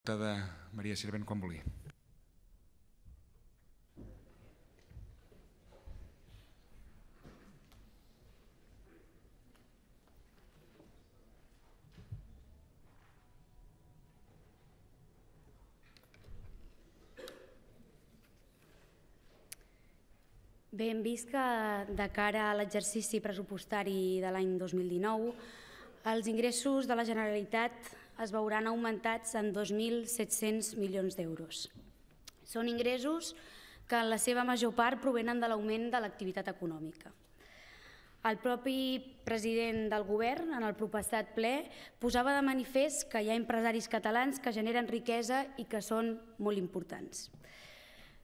Diputada Maria Sirvent, quan vulgui. Bé, hem vist que de cara a l'exercici pressupostari de l'any 2019 els ingressos de la Generalitat es veuran augmentats en 2.700 milions d'euros. Són ingressos que en la seva major part provenen de l'augment de l'activitat econòmica. El propi president del govern, en el propestat ple, posava de manifest que hi ha empresaris catalans que generen riquesa i que són molt importants.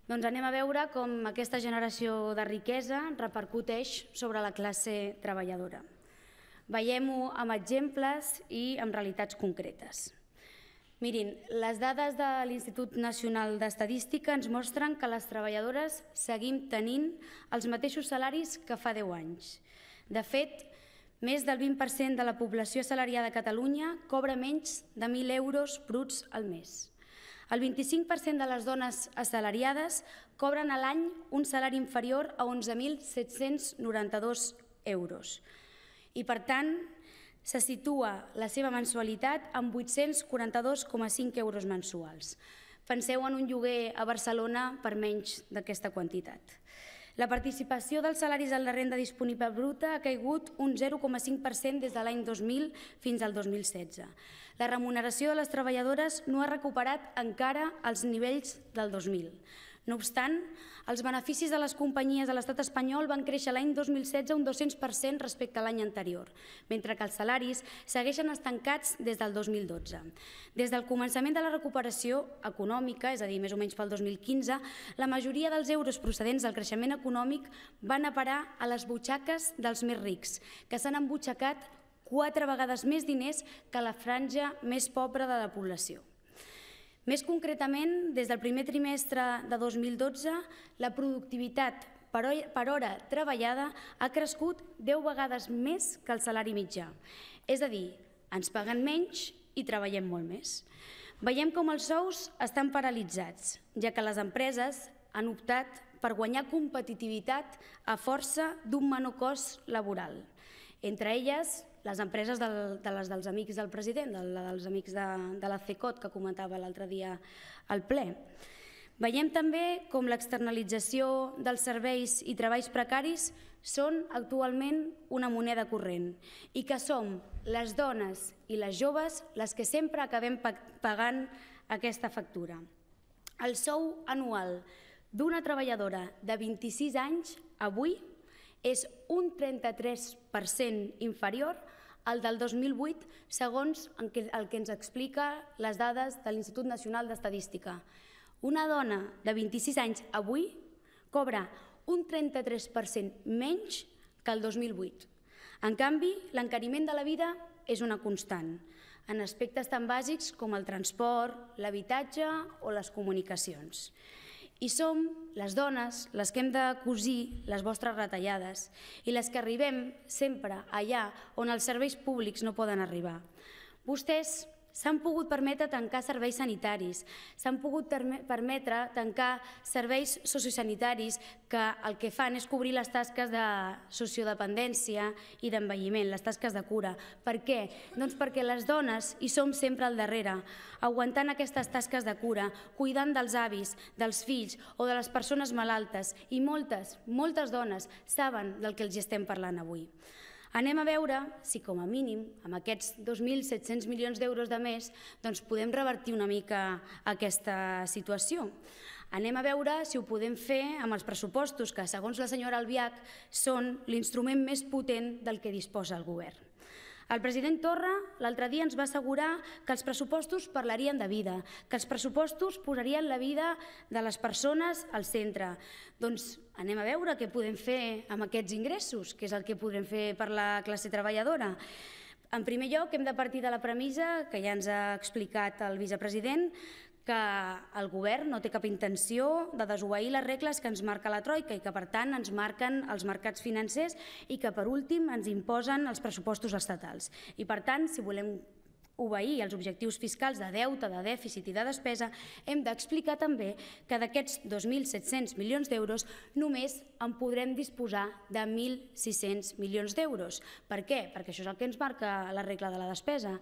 Doncs anem a veure com aquesta generació de riquesa repercuteix sobre la classe treballadora. Veiem-ho amb exemples i amb realitats concretes. Mirin, les dades de l'Institut Nacional d'Estadística ens mostren que les treballadores seguim tenint els mateixos salaris que fa 10 anys. De fet, més del 20% de la població assalariada a Catalunya cobra menys de 1.000 euros bruts al mes. El 25% de les dones assalariades cobren a l'any un salari inferior a 11.792 euros i, per tant, se situa la seva mensualitat en 842,5 euros mensuals. Penseu en un lloguer a Barcelona per menys d'aquesta quantitat. La participació dels salaris en la renda disponible bruta ha caigut un 0,5% des de l'any 2000 fins al 2016. La remuneració de les treballadores no ha recuperat encara els nivells del 2000. No obstant, els beneficis de les companyies de l'estat espanyol van créixer l'any 2016 un 200% respecte a l'any anterior, mentre que els salaris segueixen estancats des del 2012. Des del començament de la recuperació econòmica, és a dir, més o menys pel 2015, la majoria dels euros procedents del creixement econòmic van a parar a les butxaques dels més rics, que s'han embutxacat quatre vegades més diners que la franja més pobra de la població. Més concretament, des del primer trimestre de 2012, la productivitat per hora treballada ha crescut 10 vegades més que el salari mitjà. És a dir, ens paguen menys i treballem molt més. Veiem com els sous estan paralitzats, ja que les empreses han optat per guanyar competitivitat a força d'un menor cost laboral. Entre elles, les empreses del, de les dels amics del president, de, dels amics de, de la CECOT que comentava l'altre dia al ple. Veiem també com l'externalització dels serveis i treballs precaris són actualment una moneda corrent i que som les dones i les joves les que sempre acabem pagant aquesta factura. El sou anual d'una treballadora de 26 anys avui és un 33% inferior al del 2008, segons el que ens explica les dades de l'Institut Nacional d'Estadística. Una dona de 26 anys avui cobra un 33% menys que el 2008. En canvi, l'encariment de la vida és una constant, en aspectes tan bàsics com el transport, l'habitatge o les comunicacions. I som les dones les que hem de cosir les vostres retallades i les que arribem sempre allà on els serveis públics no poden arribar. Vostès s'han pogut permetre tancar serveis sanitaris, s'han pogut permetre tancar serveis sociosanitaris que el que fan és cobrir les tasques de sociodependència i d'envelliment, les tasques de cura. Per què? Doncs perquè les dones hi som sempre al darrere, aguantant aquestes tasques de cura, cuidant dels avis, dels fills o de les persones malaltes i moltes, moltes dones saben del que els estem parlant avui. Anem a veure si, com a mínim, amb aquests 2.700 milions d'euros de més, doncs podem revertir una mica aquesta situació. Anem a veure si ho podem fer amb els pressupostos que, segons la senyora Albiach, són l'instrument més potent del que disposa el govern. El president Torra l'altre dia ens va assegurar que els pressupostos parlarien de vida, que els pressupostos posarien la vida de les persones al centre. Doncs anem a veure què podem fer amb aquests ingressos, que és el que podrem fer per la classe treballadora. En primer lloc, hem de partir de la premissa, que ja ens ha explicat el vicepresident, que el govern no té cap intenció de desobeir les regles que ens marca la Troika i que, per tant, ens marquen els mercats financers i que, per últim, ens imposen els pressupostos estatals. I, per tant, si volem obeir els objectius fiscals de deute, de dèficit i de despesa, hem d'explicar també que d'aquests 2.700 milions d'euros només en podrem disposar de 1.600 milions d'euros. Per què? Perquè això és el que ens marca la regla de la despesa.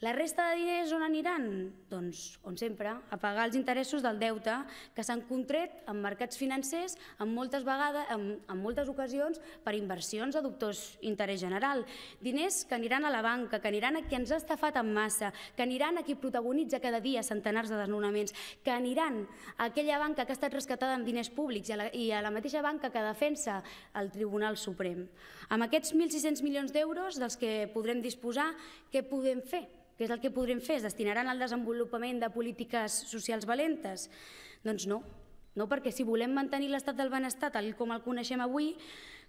La resta de diners on aniran? Doncs, on sempre, a pagar els interessos del deute que s'han contret en mercats financers en moltes vegades, en, en moltes ocasions per inversions de doctors interès general. Diners que aniran a la banca, que aniran a qui ens ha estafat en massa, que aniran a qui protagonitza cada dia centenars de desnonaments, que aniran a aquella banca que ha estat rescatada amb diners públics i a la, i a la mateixa banca que defensa el Tribunal Suprem. Amb aquests 1.600 milions d'euros dels que podrem disposar, què podem fer? Què és el que podrem fer? Es destinaran al desenvolupament de polítiques socials valentes? Doncs no, no perquè si volem mantenir l'estat del benestar tal com el coneixem avui,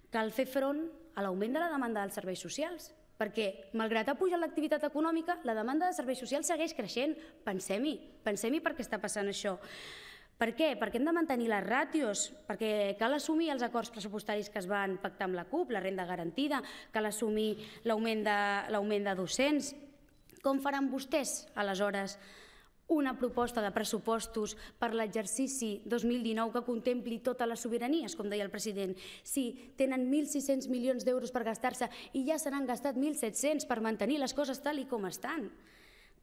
cal fer front a l'augment de la demanda dels serveis socials, perquè, malgrat ha pujat l'activitat econòmica, la demanda de serveis socials segueix creixent. Pensem-hi, pensem-hi per què està passant això. Per què? Perquè hem de mantenir les ràtios, perquè cal assumir els acords pressupostaris que es van pactar amb la CUP, la renda garantida, cal assumir l'augment de, de docents, com faran vostès, aleshores, una proposta de pressupostos per l'exercici 2019 que contempli totes les sobiranies, com deia el president. Si tenen 1.600 milions d'euros per gastar-se i ja se n'han gastat 1.700 per mantenir les coses tal i com estan.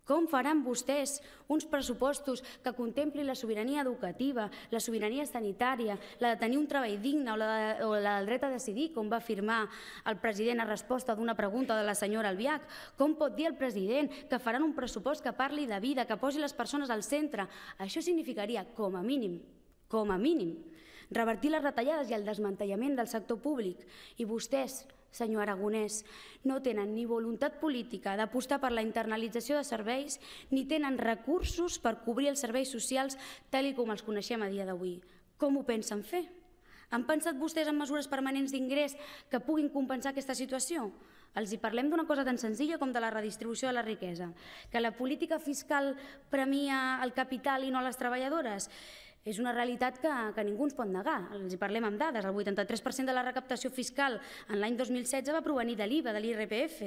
Com faran vostès uns pressupostos que contemplin la sobirania educativa, la sobirania sanitària, la de tenir un treball digne o la, de, o la del dret a decidir, com va afirmar el president a resposta d'una pregunta de la senyora Albiach? Com pot dir el president que faran un pressupost que parli de vida, que posi les persones al centre? Això significaria, com a mínim, com a mínim, revertir les retallades i el desmantellament del sector públic. I vostès, senyor Aragonès, no tenen ni voluntat política d'apostar per la internalització de serveis ni tenen recursos per cobrir els serveis socials tal com els coneixem a dia d'avui. Com ho pensen fer? Han pensat vostès en mesures permanents d'ingrés que puguin compensar aquesta situació? Els hi parlem d'una cosa tan senzilla com de la redistribució de la riquesa, que la política fiscal premia el capital i no les treballadores, és una realitat que, que ningú ens pot negar. Els hi parlem amb dades. El 83% de la recaptació fiscal en l'any 2016 va provenir de l'IVA, de l'IRPF.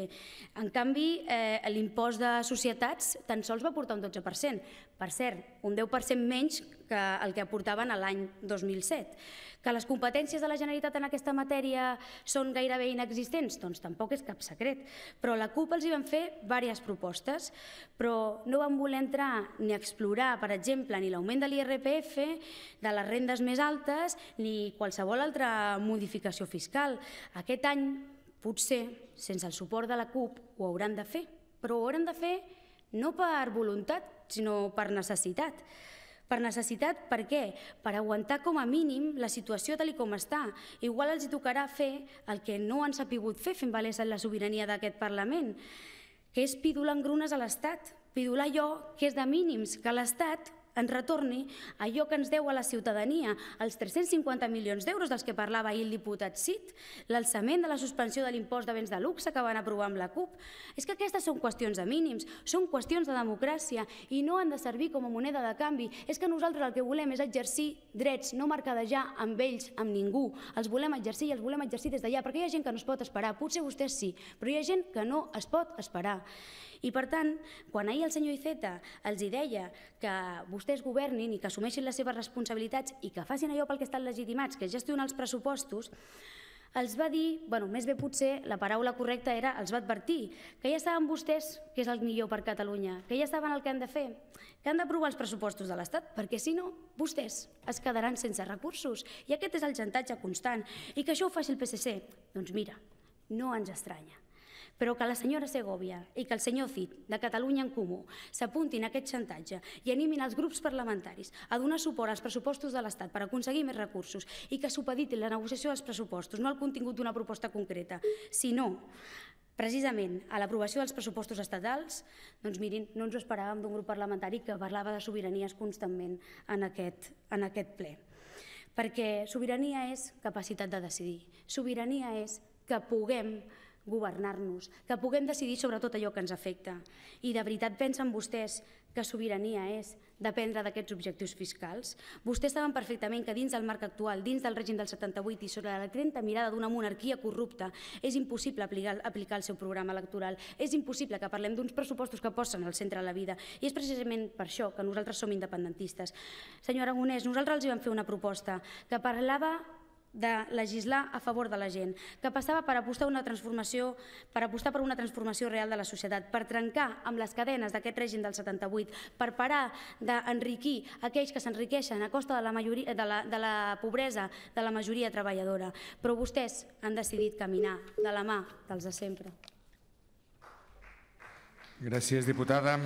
En canvi, eh, l'impost de societats tan sols va portar un 12%. Per cert, un 10% menys que el que aportaven l'any 2007. Que les competències de la Generalitat en aquesta matèria són gairebé inexistents? Doncs tampoc és cap secret. Però la CUP els hi van fer diverses propostes, però no van voler entrar ni explorar, per exemple, ni l'augment de l'IRPF, de les rendes més altes, ni qualsevol altra modificació fiscal. Aquest any, potser, sense el suport de la CUP, ho hauran de fer, però ho hauran de fer no per voluntat, sinó per necessitat. Per necessitat, per què? Per aguantar com a mínim la situació tal com està. Igual els tocarà fer el que no han sapigut fer fent valer la sobirania d'aquest Parlament, que és pidular engrunes a l'Estat, pidular allò que és de mínims, que l'Estat ens retorni allò que ens deu a la ciutadania, els 350 milions d'euros dels que parlava ahir el diputat Cid, l'alçament de la suspensió de l'impost de béns de luxe que van aprovar amb la CUP. És que aquestes són qüestions de mínims, són qüestions de democràcia i no han de servir com a moneda de canvi. És que nosaltres el que volem és exercir drets, no mercadejar amb ells, amb ningú. Els volem exercir i els volem exercir des d'allà, perquè hi ha gent que no es pot esperar, potser vostès sí, però hi ha gent que no es pot esperar. I per tant, quan ahir el senyor Iceta els deia que governin i que assumeixin les seves responsabilitats i que facin allò pel que estan legitimats, que és gestionar els pressupostos, els va dir, bueno, més bé potser la paraula correcta era, els va advertir, que ja saben vostès que és el millor per Catalunya, que ja saben el que han de fer, que han d'aprovar els pressupostos de l'Estat, perquè si no, vostès es quedaran sense recursos. I aquest és el xantatge constant. I que això ho faci el PSC, doncs mira, no ens estranya però que la senyora Segovia i que el senyor Cid, de Catalunya en Comú, s'apuntin a aquest xantatge i animin els grups parlamentaris a donar suport als pressupostos de l'Estat per aconseguir més recursos i que supeditin la negociació dels pressupostos, no al contingut d'una proposta concreta, sinó precisament a l'aprovació dels pressupostos estatals, doncs mirin, no ens ho esperàvem d'un grup parlamentari que parlava de sobiranies constantment en aquest, en aquest ple. Perquè sobirania és capacitat de decidir, sobirania és que puguem governar-nos, que puguem decidir sobre tot allò que ens afecta. I de veritat pensen vostès que sobirania és dependre d'aquests objectius fiscals. Vostès saben perfectament que dins del marc actual, dins del règim del 78 i sobre la atenta mirada d'una monarquia corrupta, és impossible aplicar, aplicar el seu programa electoral. És impossible que parlem d'uns pressupostos que posen al centre de la vida. I és precisament per això que nosaltres som independentistes. Senyor Aragonès, nosaltres els hi vam fer una proposta que parlava de legislar a favor de la gent, que passava per apostar, una transformació, per apostar per una transformació real de la societat, per trencar amb les cadenes d'aquest règim del 78, per parar d'enriquir aquells que s'enriqueixen a costa de la, majoria, de, la, de la pobresa de la majoria treballadora. Però vostès han decidit caminar de la mà dels de sempre. Gràcies, diputada.